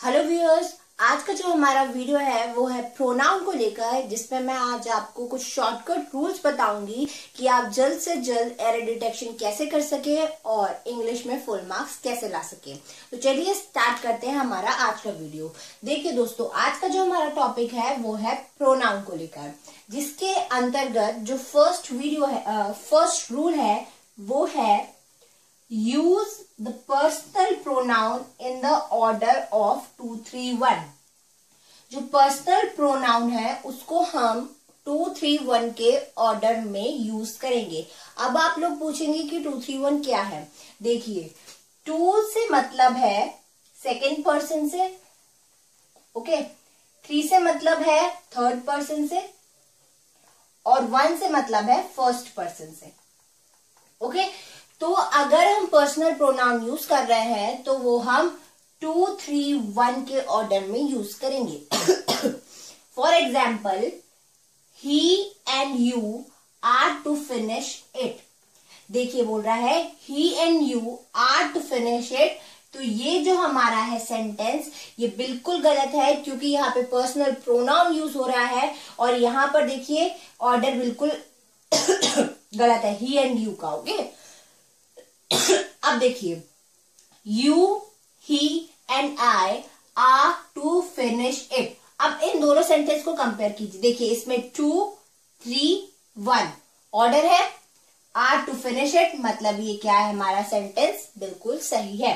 Hello viewers आज का जो हमारा वीडियो है, वो है प्रोनाउन को लेकर, जिसमें मैं आज आपको कुछ शॉर्टकट रूल्स बताऊँगी कि आप जल्द से जल्द एरर डिटेक्शन कैसे कर सके और इंग्लिश में फुल मार्क्स कैसे ला सके। तो चलिए स्टार्ट करते हैं हमारा आज का वीडियो देखिए दोस्तों, आज का जो हमारा टॉपिक है, वो है प्रोनाउन को लेकर, जिसके अंतर्गत जो फ़र्स्ट वीडियो है फ़र्स्ट रूल है, वो है use the personal pronoun in the order of two three one जो पर्सनल प्रोनाउन है, उसको हम टू थ्री वन के ऑर्डर में यूज़ करेंगे। अब आप लोग पूछेंगे कि टू थ्री वन क्या है। देखिए टू से मतलब है सेकेंड पर्सन से ओके थ्री से मतलब है थर्ड पर्सन से, और वन से मतलब है फ़र्स्ट पर्सन से ओके तो अगर हम पर्सनल प्रोनाउन यूज़ कर रहे हैं तो वो हम टू थ्री वन के ऑर्डर में यूज़ करेंगे। For example he and you are to finish it देखिए, बोल रहा है he and you are to finish it तो ये जो हमारा है सेंटेंस ये बिल्कुल गलत है, क्योंकि यहाँ पे पर्सनल प्रोनाउन यूज़ हो रहा है, और यहाँ पर देखिए ऑर्डर बिल्कुल गलत है ही एंड यू का ओके अब देखिए you he and I are to finish it अब इन दोनों सेंटेंस को कंपेयर कीजिए। देखिए इसमें टू थ्री वन ऑर्डर है आर टू फिनिश इट मतलब ये क्या है हमारा सेंटेंस बिल्कुल सही है।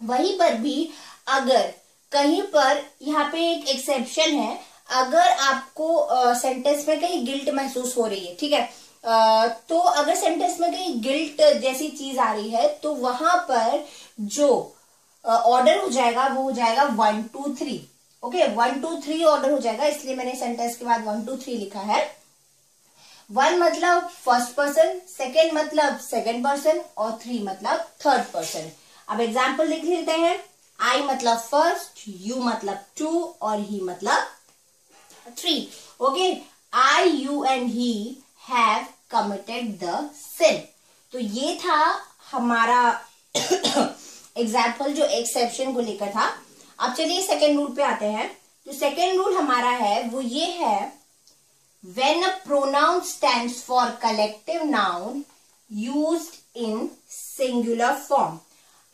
वहीं पर भी अगर कहीं पर यहाँ पे एक एक्सेप्शन है अगर आपको सेंटेंस uh, में कहीं गिल्ट महसूस हो रही है ठीक है? तो अगर सेंटेंस में कहीं गिल्ट जैसी चीज़ आ रही है तो वहाँ पर जो ऑर्डर हो जाएगा, वो हो जाएगा one two three okay one two three order हो जाएगा, इसलिए मैंने सेंटेंस के बाद वन टू थ्री लिखा है. वन मतलब फ़र्स्ट पर्सन सेकेंड मतलब सेकेंड पर्सन और थ्री मतलब थर्ड पर्सन अब एग्ज़ाम्पल लिख लेते हैं. आई मतलब फ़र्स्ट यू मतलब टू और ही मतलब three okay I you and he have committed the sin तो ये था हमारा एग्ज़ाम्पल जो एक्सेप्शन को लेकर था। अब चलिए सेकेंड रूल पे आते हैं। तो सेकेंड रूल हमारा है, वो ये है when a pronoun stand for collective noun use in singular form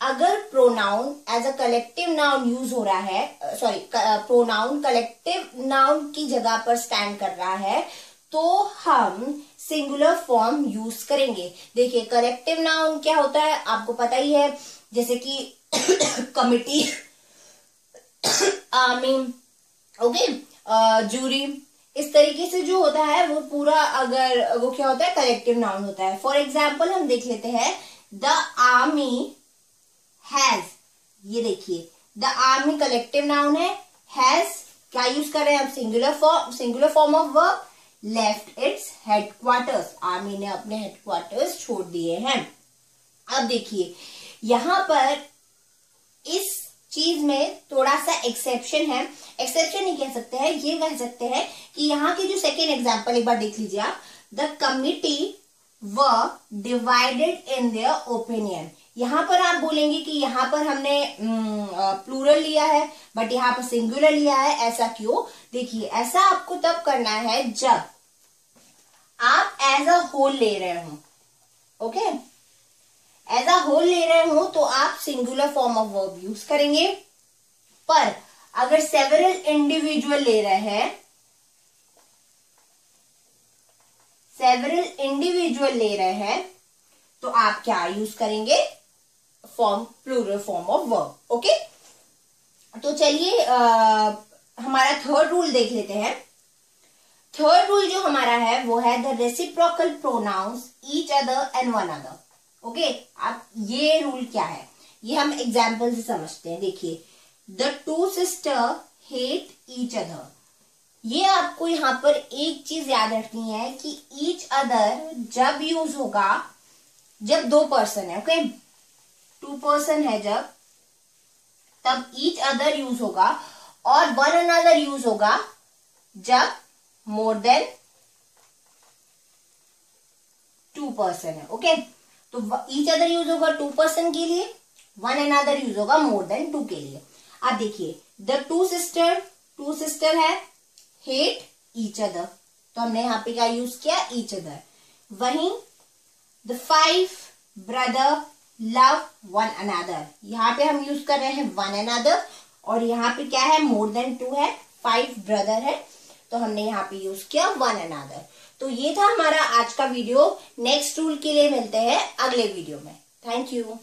अगर pronoun as a collective noun use हो रहा है सॉरी प्रोनाउन कलेक्टिव नाउन की जगह पर स्टैंड कर रहा है तो हम सिंगुलर फॉर्म यूज़ करेंगे। देखिए कलेक्टिव नाउन क्या होता है, आपको पता ही है, जैसे कि कमिटी आर्मी ओके जूरी इस तरीके से जो होता है, वो पूरा अगर, वो क्या होता है कलेक्टिव नाउन होता है। फॉर एग्ज़ाम्पल हम देख लेते हैं द आर्मी हैज़ ये देखिए द आर्मी कलेक्टिव नाउन है हैज़ क्या यूज़ कर रहे हैं आप singular form singular form of verb left its headquarters army ने अपने हेडक्वार्टर्स छोड़ दिए हैं। अब देखिए, यहाँ पर इस चीज़ में थोड़ा सा एक्सेप्शन है। एक्सेप्शन नहीं कह सकते हैं, ये कह सकते हैं कि यहाँ की जो सेकेंड एग्ज़ाम्पल एक बार देख लीजिए आप। The committee were divided in their opinion यहाँ पर आप बोलेंगे कि यहाँ पर हमने प्लूरल लिया है बट यहाँ पर सिंगुलर लिया है, ऐसा क्यों? देखिए, ऐसा आपको तब करना है जब आप एज अ होल ले रहे हो ओके एज अ होल ले रहे हो तो आप singular form of verb use करेंगे। पर अगर सेवरल इंडिविजुअल ले रहे हैं सेवरल इंडिविजुअल ले रहे हैं तो आप क्या यूज़ करेंगे? Form plural form of verb okay तो चलिए हमारा थर्ड रूल देख लेते हैं। थर्ड रूल जो हमारा है, वो है the reciprocal pronouns each other and one other okay अब ये रूल क्या है? ये हम एग्ज़ाम्पल से समझते हैं, देखिए। The two sister hate each other ये आपको यहाँ पर एक चीज़ याद रखनी है कि ईच अदर जब यूज़ होगा, जब दो पर्सन है ओके टू पर्सन है जब, तब ईच अदर यूज़ होगा और वन अनदर यूज़ होगा जब मोर देन टू पर्सन है ओके तो ईच अदर यूज़ होगा टू पर्सन के लिए वन अनदर यूज़ होगा मोर देन टू के लिए। अब देखिए the two sister two sister है हेट ईच अदर तो हमने यहाँ पे क्या यूज़ किया? ईच अदर वहीं the five brother love one another. यहाँ पे हम यूज़ कर रहे हैं वन अनादर, और यहाँ पे क्या है, मोर देन टू है, फाइव ब्रदर है तो हमने यहाँ पे यूज़ किया वन अनादर। तो ये था हमारा आज का वीडियो। नेक्स्ट रूल के लिए मिलते हैं अगले वीडियो में। Thank you.